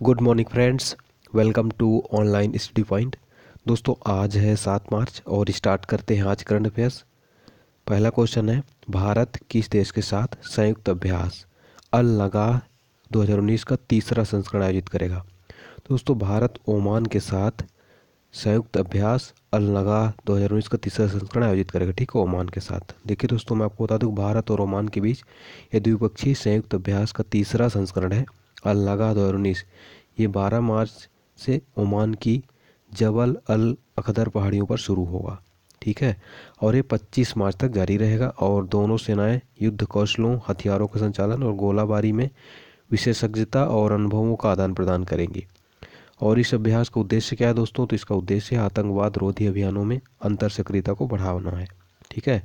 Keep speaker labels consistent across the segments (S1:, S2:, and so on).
S1: Good morning friends welcome to online study point दोस्तों, आज है सात मार्च और स्टार्ट करते हैं आज करंट अफेयर्स पहला क्वेश्चन है, भारत किस देश के साथ संयुक्त अभ्यास? अल लगा 2019 का तीसरा संस्करण आयोजित करेगा। दोस्तों, भारत ओमान के साथ संयुक्त अभ्यास, अल लगा 2019 का तीसरा संस्करण आयोजित करेगा, ठीक है, ओमान के साथ। देखिए दोस्तों, मैं आपको बता दूँ, भारत और ओमान के बीच यह द्विपक्षीय संयुक्त अभ्यास का तीसरा संस्करण है। अल दो हज़ार उन्नीस ये बारह मार्च से ओमान की जबल अल अखदर पहाड़ियों पर शुरू होगा, ठीक है? और ये 25 मार्च तक जारी रहेगा और दोनों सेनाएँ, युद्ध कौशलों, हथियारों का संचालन और गोलाबारी में विशेषज्ञता और अनुभवों का आदान प्रदान करेंगी। और इस अभ्यास का उद्देश्य क्या है दोस्तों? तो इसका उद्देश्य आतंकवाद रोधी अभियानों में अंतर सक्रियता को बढ़ाना है, ठीक है?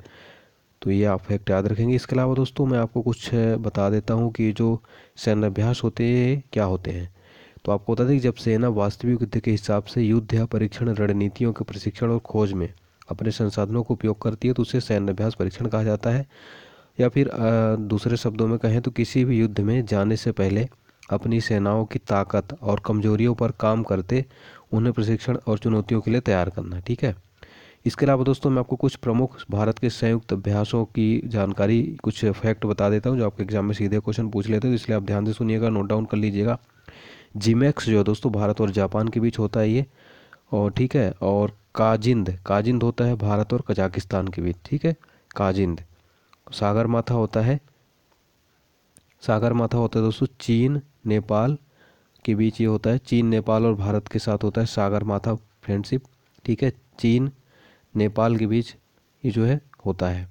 S1: तो ये आप फैक्ट याद रखेंगे। इसके अलावा दोस्तों, मैं आपको कुछ बता देता हूँ कि जो सैन्य अभ्यास होते हैं क्या होते हैं? तो आपको बता दें कि जब सेना वास्तविक युद्ध के हिसाब से युद्ध या परीक्षण रणनीतियों के प्रशिक्षण और खोज में अपने संसाधनों का उपयोग करती है तो उसे सैन्य अभ्यास परीक्षण कहा जाता है। या फिर दूसरे शब्दों में कहें तो किसी भी युद्ध में जाने से पहले अपनी सेनाओं की ताकत और कमजोरियों पर काम करते, उन्हें प्रशिक्षण और चुनौतियों के लिए तैयार करना, ठीक है? इसके अलावा दोस्तों, मैं आपको कुछ प्रमुख भारत के संयुक्त अभ्यासों की जानकारी, कुछ फैक्ट बता देता हूँ जो आपके एग्ज़ाम में सीधे क्वेश्चन पूछ लेते हैं तो इसलिए आप ध्यान से सुनिएगा, नोट डाउन कर लीजिएगा। जीमैक्स जो है दोस्तों, भारत और जापान के बीच होता है ये, और ठीक है, और काजिंद काजिंद होता है भारत और कजाकिस्तान के बीच, ठीक है, काजिंद। सागर माथा होता है, सागर माथा होता है दोस्तों, चीन, नेपाल के बीच ये होता है, चीन, नेपाल और भारत के साथ होता है सागर माथा फ्रेंडशिप, ठीक है, चीन नेपाल के बीच ये जो है होता है।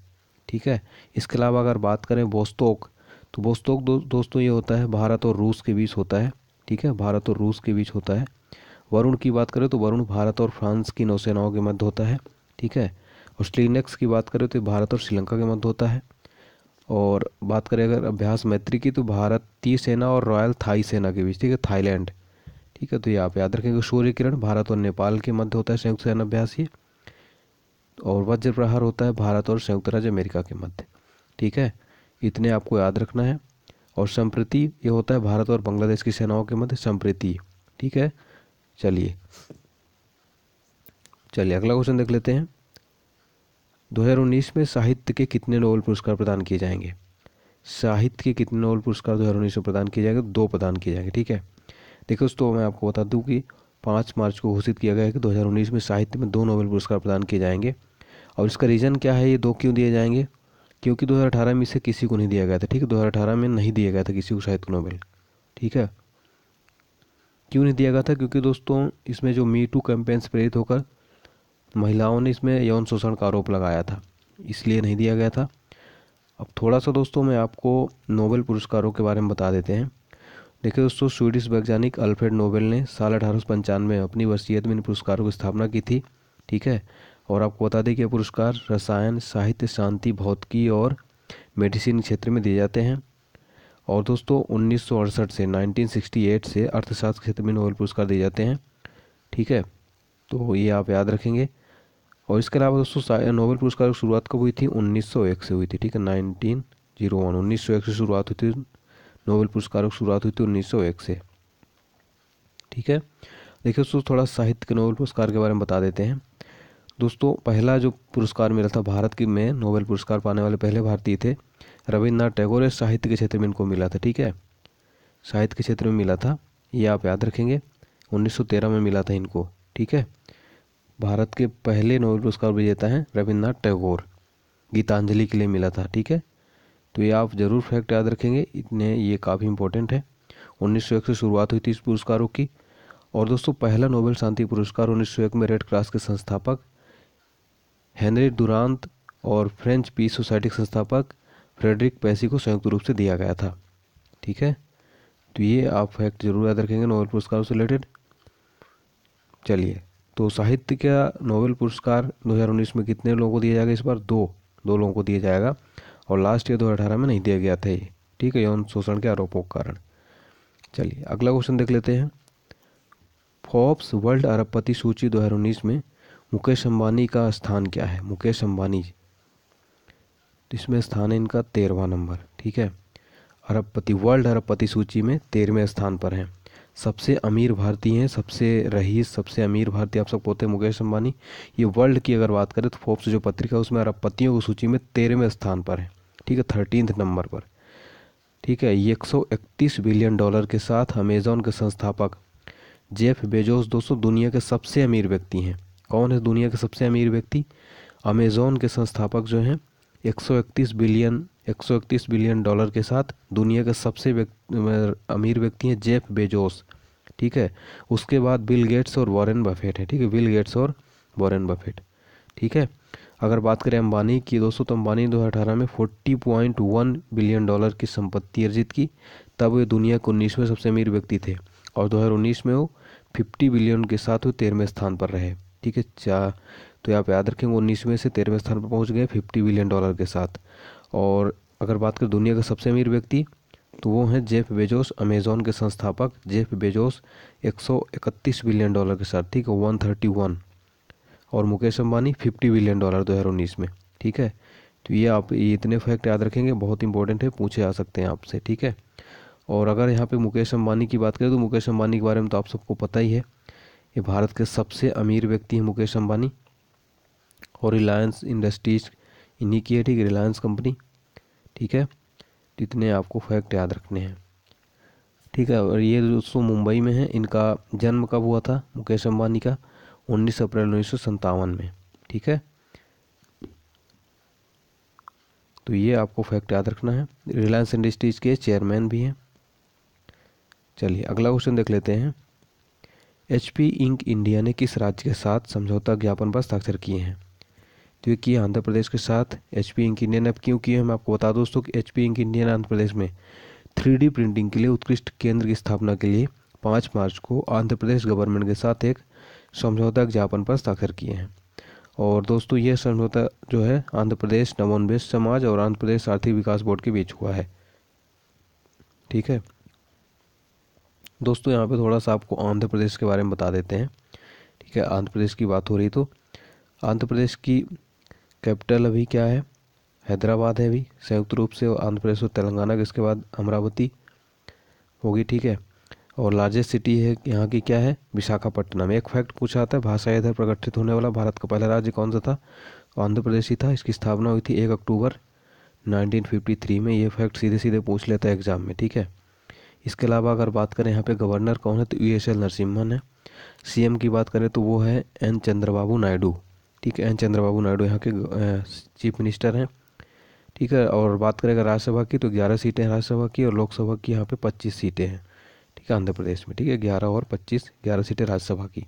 S1: ठीक है? इसके अलावा अगर बात करें बोस्तोक तो बोस्तोक दो, दोस्तों ये होता है भारत और रूस के बीच होता है। ठीक है? भारत और रूस के बीच होता है। वरुण की बात करें तो वरुण भारत और फ्रांस की नौसेनाओं के मध्य होता है। ठीक है? और स्लीनेक्स की बात करें तो भारत और श्रीलंका के मध्य होता है। और बात करें अगर अभ्यास मैत्री की तो भारतीय सेना और रॉयल थाई सेना के बीच ठीक है? थाईलैंड। ठीक है? तो ये आप याद रखेंगे सूर्य किरण भारत और नेपाल के मध्य होता है संयुक्त सेना अभ्यास ये। और वज्र प्रहार होता है, भारत और संयुक्त राज्य अमेरिका के मध्य। ठीक है? इतने आपको याद रखना है। और संप्रति, ये होता है भारत और बांग्लादेश की सेनाओं के मध्य संप्रति। ठीक है? चलिए। चलिए, अगला क्वेश्चन देख लेते हैं। 2019 में साहित्य के कितने नोबेल पुरस्कार प्रदान किए जाएँगे? साहित्य के कितने नोबेल पुरस्कार 2019 में प्रदान किए जाएँगे? दो प्रदान किए जाएँगे। ठीक है? देखो दोस्तों मैं आपको बता दूँ कि पाँच मार्च को घोषित किया गया है कि 2019 में साहित्य में दो नोबेल पुरस्कार प्रदान किए जाएँगे। और इसका रीज़न क्या है? ये दो क्यों दिए जाएँगे? क्योंकि 2018 में इसे किसी को नहीं दिया गया था, ठीक है? 2018 में नहीं दिया गया था किसी को साहित्य नोबेल ठीक है? क्यों नहीं दिया गया था? क्योंकि दोस्तों, इसमें जो मी टू कैंपेन से प्रेरित होकर महिलाओं ने इसमें यौन शोषण का आरोप लगाया था, इसलिए नहीं दिया गया था। अब थोड़ा सा दोस्तों, मैं आपको नोबेल पुरस्कारों के बारे में बता देते हैं। देखिए दोस्तों, स्वीडिश वैज्ञानिक अल्फ्रेड नोबेल ने साल अठारह सौ पंचानवे में अपनी वसीयत में इन पुरस्कारों की स्थापना की थी, ठीक है? और आपको बता दें कि ये पुरस्कार रसायन, साहित्य, शांति, भौतिकी और मेडिसिन क्षेत्र में दिए जाते हैं। और दोस्तों, उन्नीस सौ अड़सठ से 1968 से अर्थशास्त्र क्षेत्र में नोबेल पुरस्कार दिए जाते हैं। ठीक है? तो ये आप याद रखेंगे। और इसके अलावा दोस्तों नोबेल पुरस्कार की शुरुआत कब हुई थी? 1901 से हुई थी। ठीक है? Nineteen zero one. उन्नीस सौ एक से शुरुआत हुई थी। नोबेल पुरस्कार की शुरुआत हुई थी उन्नीस सौ एक से। ठीक है? देखिए दोस्तों, थोड़ा साहित्य के नोबेल पुरस्कार के बारे में बता देते हैं। दोस्तों, पहला जो पुरस्कार मिला था भारत की में, नोबेल पुरस्कार पाने वाले पहले भारतीय थे, रविन्द्रनाथ टैगोर साहित्य के क्षेत्र में इनको मिला था, ठीक है? साहित्य के क्षेत्र में मिला था, ये आप याद रखेंगे 1913 में मिला था इनको, ठीक है? भारत के पहले नोबेल पुरस्कार विजेता हैं रविन्द्रनाथ टैगोर, गीतांजलि के लिए मिला था, ठीक है? तो ये आप ज़रूर फैक्ट याद रखेंगे, इतने, ये काफ़ी इंपॉर्टेंट है। उन्नीस सौ एक से शुरुआत हुई थी इस पुरस्कारों की, और दोस्तों, पहला नोबेल शांति पुरस्कार उन्नीस सौ एक में रेड क्रॉस के संस्थापक हेनरी दुरांत और फ्रेंच पीस सोसाइटी के संस्थापक फ्रेडरिक पैसी को संयुक्त रूप से दिया गया था। ठीक है? तो ये आप फैक्ट ज़रूर याद रखेंगे नोबेल पुरस्कार से रिलेटेड चलिए तो साहित्य का नोबेल पुरस्कार 2019 में कितने लोगों को दिया जाएगा इस बार? दो। दो लोगों को दिया जाएगा और लास्ट ईयर 2018 में नहीं दिया गया था ये। ठीक है, यौन शोषण के आरोपों के कारण। चलिए, अगला क्वेश्चन देख लेते हैं। फोर्ब्स वर्ल्ड अरबपति सूची 2019 में मुकेश अंबानी का स्थान क्या है? मुकेश अंबानी तो इसमें स्थान है इनका तेरहवा नंबर, ठीक है? अरबपति, वर्ल्ड अरबपति सूची में तेरहवें स्थान पर हैं। सबसे अमीर भारतीय हैं, सबसे रईस सबसे अमीर भारतीय आप सबको होते हैं मुकेश अंबानी। ये वर्ल्ड की अगर बात करें तो फोर्ब्स जो पत्रिका है, उसमें अरबपतियों की सूची में तेरहवें स्थान पर है, ठीक है? थर्टीनथ नंबर पर, ठीक है? एक सौ इकतीस बिलियन डॉलर के साथ अमेजोन के संस्थापक जेफ बेजोस, दोस्तों, दुनिया के सबसे अमीर व्यक्ति हैं। कौन है दुनिया के सबसे अमीर व्यक्ति? अमेजोन के संस्थापक जो हैं 131 बिलियन 131 बिलियन डॉलर के साथ दुनिया के सबसे व्यक्ति, अमीर व्यक्ति हैं जेफ बेजोस। ठीक है? उसके बाद बिल गेट्स और वॉरेन बफेट है। ठीक है? बिल गेट्स और वॉरेन बफेट। ठीक है? अगर बात करें अंबानी की दोस्तों तो अंबानी दो अठारह में forty point one billion dollar की संपत्ति अर्जित की। तब वे दुनिया के उन्नीसवें सबसे अमीर व्यक्ति थे और 2019 में वो 50 बिलियन के साथ वो तेरहवें स्थान पर रहे। ठीक है चार तो आप याद रखेंगे उन्नीसवें से तेरहवें स्थान पर पहुँच गए 50 बिलियन डॉलर के साथ। और अगर बात करें दुनिया का सबसे अमीर व्यक्ति तो वो हैं जेफ बेजोस, अमेजोन के संस्थापक। जेफ बेजोस 131 बिलियन डॉलर के साथ, ठीक है 131 और मुकेश अंबानी 50 बिलियन डॉलर दो हज़ार उन्नीस में, ठीक है? तो ये आप, ये इतने फैक्ट याद रखेंगे, बहुत इंपॉर्टेंट है, पूछे आ सकते हैं आपसे, ठीक है? और अगर यहाँ पे मुकेश अंबानी की बात करें तो मुकेश अंबानी के बारे में तो आप सबको पता ही है। ये भारत के सबसे अमीर व्यक्ति हैं मुकेश अंबानी और रिलायंस इंडस्ट्रीज़, इन्हीं की है, ठीक रिलायंस कंपनी, ठीक है इतने आपको फैक्ट याद रखने हैं, ठीक है, और ये दोस्तों मुंबई में है, इनका जन्म कब हुआ था, मुकेश अंबानी का 19 अप्रैल उन्नीस में, ठीक है? तो ये आपको फैक्ट याद रखना है, रिलायंस इंडस्ट्रीज़ के चेयरमैन भी हैं। चलिए, अगला क्वेश्चन देख लेते हैं। एच पी इंक इंडिया ने किस राज्य के साथ समझौता ज्ञापन पर हस्ताक्षर किए हैं? तो ये आंध्र प्रदेश के साथ। एच पी इंक इंडिया ने अब क्यों किए मैं आपको बता दोस्तों कि एच पी इंक इंडिया ने आंध्र प्रदेश में थ्री प्रिंटिंग के लिए उत्कृष्ट केंद्र की स्थापना के लिए पाँच मार्च को आंध्र प्रदेश गवर्नमेंट के साथ एक समझौता ज्ञापन पर हस्ताक्षर किए हैं। और दोस्तों, यह समझौता जो है आंध्र प्रदेश नवोन्वेष समाज और आंध्र प्रदेश आर्थिक विकास बोर्ड के बीच हुआ है। ठीक है? दोस्तों, यहाँ पे थोड़ा सा आपको आंध्र प्रदेश के बारे में बता देते हैं। ठीक है, आंध्र प्रदेश की बात हो रही तो आंध्र प्रदेश की कैपिटल अभी क्या है? हैदराबाद है अभी, संयुक्त रूप से आंध्र प्रदेश और तेलंगाना इसके बाद अमरावती होगी, ठीक है? और लार्जेस्ट सिटी है, यहाँ की क्या है? विशाखापट्टनम। एक फैक्ट पूछा था, भाषा इधर प्रगठित होने वाला, भारत का पहला राज्य कौन सा था? आंध्र प्रदेश ही था, इसकी स्थापना हुई थी एक अक्टूबर 1953 में, ये फैक्ट सीधे सीधे पूछ लेता है एग्ज़ाम में, ठीक है? इसके अलावा अगर बात करें यहाँ पे गवर्नर कौन है तो यू एस एल नरसिम्हन है। सीएम की बात करें तो वो है एन चंद्रबाबू नायडू। ठीक है एन चंद्रबाबू नायडू यहाँ के चीफ मिनिस्टर हैं। ठीक है, और बात करें अगर राज्यसभा की तो ग्यारह सीटें हैं राज्यसभा की और लोकसभा की यहाँ पे पच्चीस सीटें हैं। ठीक है, आंध्र प्रदेश में। ठीक है, ग्यारह और पच्चीस, ग्यारह सीटें राज्यसभा की।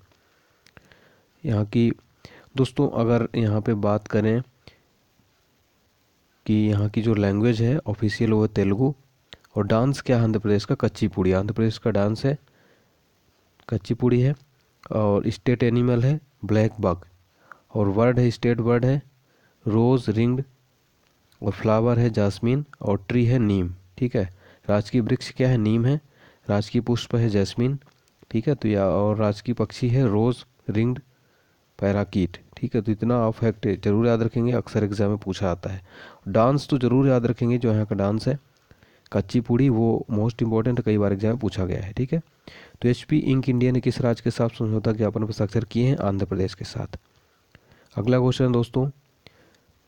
S1: यहाँ की, दोस्तों, अगर यहाँ पे बात करें कि यहाँ की जो लैंग्वेज है ऑफिशियल वो तेलुगु। और डांस क्या आंध्र प्रदेश का? कच्ची पूड़ी आंध्र प्रदेश का डांस है कच्ची पूड़ी है और स्टेट एनिमल है, ब्लैक बग। और वर्ड है, स्टेट वर्ड है, रोज़ रिंग्ड और फ्लावर है, जासमीन और ट्री है, नीम। ठीक है? राजकीय वृक्ष क्या है? नीम है। राजकीय पुष्प है, जैस्मीन। ठीक है? तो या और राजकीय पक्षी है, रोज़ रिंग्ड पैराकीट। ठीक है? तो इतना आप फैक्ट ज़रूर याद रखेंगे, अक्सर एग्ज़ाम में पूछा आता है। डांस तो ज़रूर याद रखेंगे, जो यहाँ का डांस है। कच्ची पूड़ी वो मोस्ट इंपॉर्टेंट कई बार एग्ज़ाम में पूछा गया है, ठीक है? तो एच पी इंक इंडिया ने किस राज्य के साथ समझौता ज्ञापन पर हस्ताक्षर किए हैं? आंध्र प्रदेश के साथ। अगला क्वेश्चन है दोस्तों।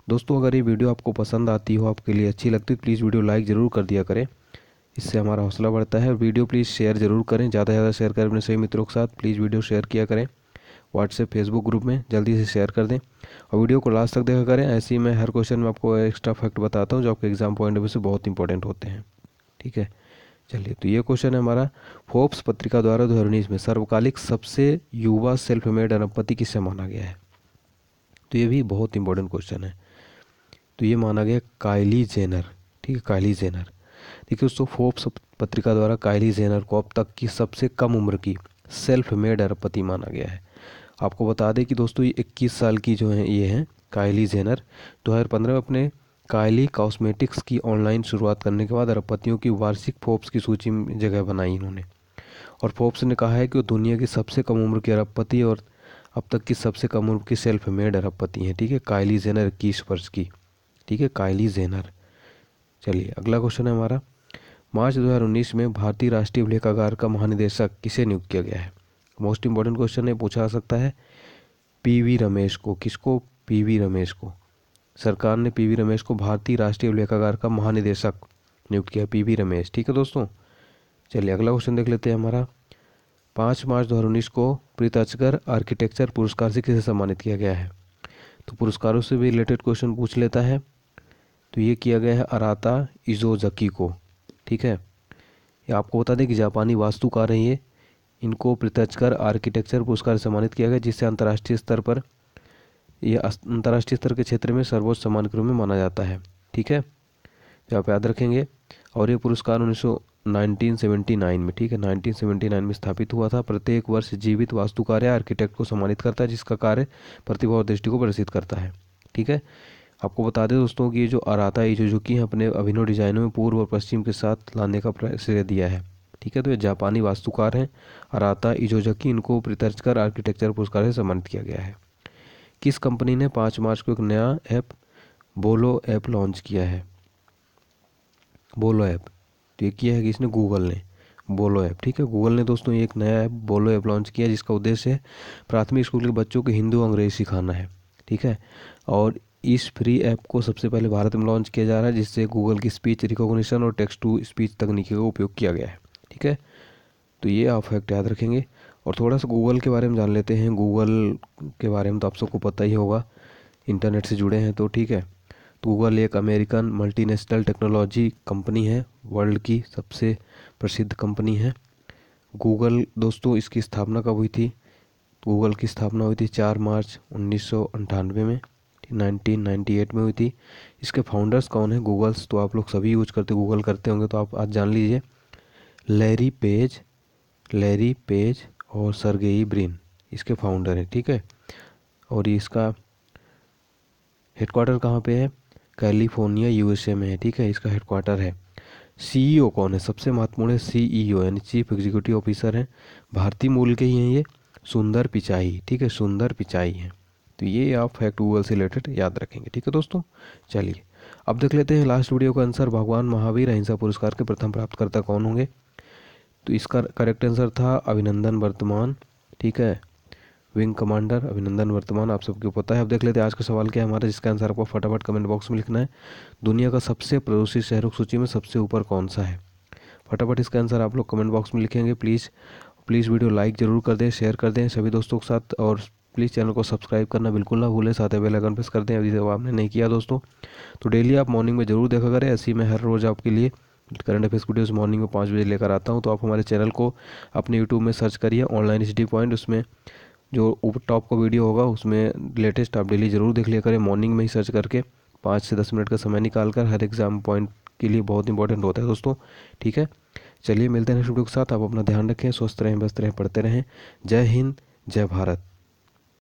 S1: दोस्तों, अगर ये वीडियो आपको पसंद आती हो, आपके लिए अच्छी लगती है प्लीज़ वीडियो लाइक ज़रूर कर दिया करें। इससे हमारा हौसला बढ़ता है। वीडियो प्लीज़ शेयर ज़रूर करें। ज़्यादा से ज़्यादा शेयर करें अपने सभी मित्रों के साथ। प्लीज़ वीडियो शेयर किया करें। व्हाट्सएप, फेसबुक ग्रुप में जल्दी से शेयर कर दें। और वीडियो को लास्ट तक देखा करें, ऐसे ही मैं हर क्वेश्चन में आपको एक्स्ट्रा फैक्ट बताता हूँ जो आपके एग्ज़ाम पॉइंट ऑफ़ व्यू से बहुत इंपॉर्टेंट होते हैं। ठीक है? चलिए तो ये क्वेश्चन है हमारा। फोर्ब्स पत्रिका द्वारा दो में सर्वकालिक सबसे युवा सेल्फ मेड अरबपति किससे माना गया है? तो ये भी बहुत इंपॉर्टेंट क्वेश्चन है। तो ये माना गया कायली जेनर। ठीक है कायली जेनर। देखिए दोस्तों, फोर्ब्स पत्रिका द्वारा कायली जेनर को अब तक की सबसे कम उम्र की सेल्फ मेड अरबपति माना गया है। आपको बता दें कि दोस्तों, ये इक्कीस साल की जो है, ये हैं कायली जेनर। दो हज़ार पंद्रह में अपने कायली कॉस्मेटिक्स की ऑनलाइन शुरुआत करने के बाद अरबपतियों की वार्षिक फोर्ब्स की सूची में जगह बनाई इन्होंने। और फोर्ब्स ने कहा है कि वो दुनिया की सबसे कम उम्र की अरबपति और अब तक की सबसे कम उम्र की सेल्फ मेड अरबपति हैं, ठीक है? कायली जेनर इक्कीस वर्ष की, ठीक है? Kylie Jenner. चलिए, अगला क्वेश्चन है हमारा। मार्च 2019 में भारतीय राष्ट्रीय लेखागार का महानिदेशक किसे नियुक्त किया गया है? मोस्ट इंपॉर्टेंट क्वेश्चन है पूछा सकता है पीवी रमेश को, किसको? पीवी रमेश को। सरकार ने पीवी रमेश को भारतीय राष्ट्रीय लेखागार का महानिदेशक नियुक्त किया पीवी रमेश ठीक है दोस्तों? चलिए अगला क्वेश्चन देख लेते हैं हमारा। पाँच मार्च दो हज़ार उन्नीस को प्रीताचकर आर्किटेक्चर पुरस्कार से किसे सम्मानित किया गया है? तो पुरस्कारों से भी रिलेटेड क्वेश्चन पूछ लेता है। तो ये किया गया है अराता इजोजकी को। ठीक है? ये आपको बता दें कि जापानी वास्तुकार हैं ये। इनको पृथचकर आर्किटेक्चर पुरस्कार सम्मानित किया गया जिससे अंतर्राष्ट्रीय स्तर पर यह अंतर्राष्ट्रीय स्तर के क्षेत्र में सर्वोच्च सम्मान के रूप में माना जाता है। ठीक है? तो आप याद रखेंगे। और ये पुरस्कार उन्नीस 1979 में, ठीक है? 1979 में स्थापित हुआ था। प्रत्येक वर्ष जीवित वास्तुकार या आर्किटेक्ट को सम्मानित करता है, जिसका कार्य प्रतिभा और दृष्टि को प्रदर्शित करता है। ठीक है? आपको बता दें दोस्तों कि ये जो अराता इजोजुकी हैं, अपने अभिनव डिजाइनों में पूर्व और पश्चिम के साथ लाने का श्रेय दिया है। ठीक है तो ये जापानी वास्तुकार हैं। अराता इजोजकी, इनको प्रितर्जकर आर्किटेक्चर पुरस्कार से सम्मानित किया गया है। किस कंपनी ने पाँच मार्च को एक नया ऐप, बोलो ऐप लॉन्च किया है? बोलो ऐप। तो ये किया है किसने गूगल ने, बोलो ऐप। ठीक है, गूगल ने दोस्तों एक नया ऐप, बोलो ऐप लॉन्च किया जिसका उद्देश्य है प्राथमिक स्कूल के बच्चों को हिंदू अंग्रेज़ी सिखाना है। ठीक है, और इस फ्री ऐप को सबसे पहले भारत में लॉन्च किया जा रहा है, जिससे गूगल की स्पीच रिकॉग्निशन और टेक्स्ट टू स्पीच तकनीकी का उपयोग किया गया है। ठीक है? तो ये आप फैक्ट याद रखेंगे। और थोड़ा सा गूगल के बारे में जान लेते हैं। गूगल के बारे में तो आप सबको पता ही होगा। इंटरनेट से जुड़े हैं तो ठीक है। तो गूगल एक अमेरिकन मल्टीनेशनल टेक्नोलॉजी कंपनी है। वर्ल्ड की सबसे प्रसिद्ध कंपनी है। गूगल दोस्तों, इसकी स्थापना कब हुई थी? गूगल की स्थापना हुई थी चार मार्च उन्नीस में। 1998 में हुई थी। इसके फाउंडर्स कौन है? गूगल्स तो आप लोग सभी यूज़ करते गूगल करते होंगे तो आप आज जान लीजिए। लैरी पेज लैरी पेज और सरगेई ब्रिन इसके फाउंडर हैं, ठीक है? और इसका हेडक्वार्टर कहाँ पे है? कैलिफ़ोर्निया यूएसए में है, ठीक है? इसका हेडक्वार्टर है। सीईओ e कौन है? सबसे महत्वपूर्ण है सीईओ e यानी चीफ एग्जीक्यूटिव ऑफिसर हैं। भारतीय मूल के ही हैं ये, सुंदर पिचाई, ठीक है? सुंदर पिचाई हैं। तो ये आप फैक्ट गूगल से रिलेटेड याद रखेंगे, ठीक है दोस्तों? चलिए, अब देख लेते हैं लास्ट वीडियो का आंसर भगवान महावीर अहिंसा पुरस्कार के प्रथम प्राप्तकर्ता कौन होंगे? तो इसका करेक्ट आंसर था अभिनंदन वर्तमान, ठीक है? विंग कमांडर अभिनंदन वर्तमान, आप सबको पता है। अब देख लेते हैं आज का सवाल क्या है हमारा, जिसका आंसर आपको फटाफट कमेंट बॉक्स में लिखना है। दुनिया का सबसे प्रदूषित शहरों की सूची में सबसे ऊपर कौन सा है? फटाफट इसका आंसर आप लोग कमेंट बॉक्स में लिखेंगे प्लीज़ प्लीज़ वीडियो लाइक ज़रूर कर दें शेयर कर दें सभी दोस्तों के साथ और प्लीज़ चैनल को सब्सक्राइब करना बिल्कुल ना भूलें, साथ ही बेल आइकन प्रेस कर दें। जब आपने नहीं किया दोस्तों तो डेली आप मॉर्निंग में ज़रूर देखा करें, ऐसी मैं हर रोज़ आपके लिए करंट अफेयर्स वीडियोज़ मॉर्निंग में पाँच बजे लेकर आता हूँ तो आप हमारे चैनल को अपने यूट्यूब में सर्च करिए ऑनलाइन एच पॉइंट उसमें जो ऊपर टॉप का वीडियो होगा, उसमें लेटेस्ट आप डेली ज़रूर देख लिया करें। मॉर्निंग में ही सर्च करके पाँच से दस मिनट का समय निकाल कर हर एग्ज़ाम पॉइंट के लिए बहुत इंपॉर्टेंट होता है दोस्तों, ठीक है? चलिए मिलते हैं नेक्स्ट वीडियो के साथ, आप अपना ध्यान रखें, स्वस्थ रहें, व्यस्त रहें, पढ़ते रहें। जय हिंद, जय भारत।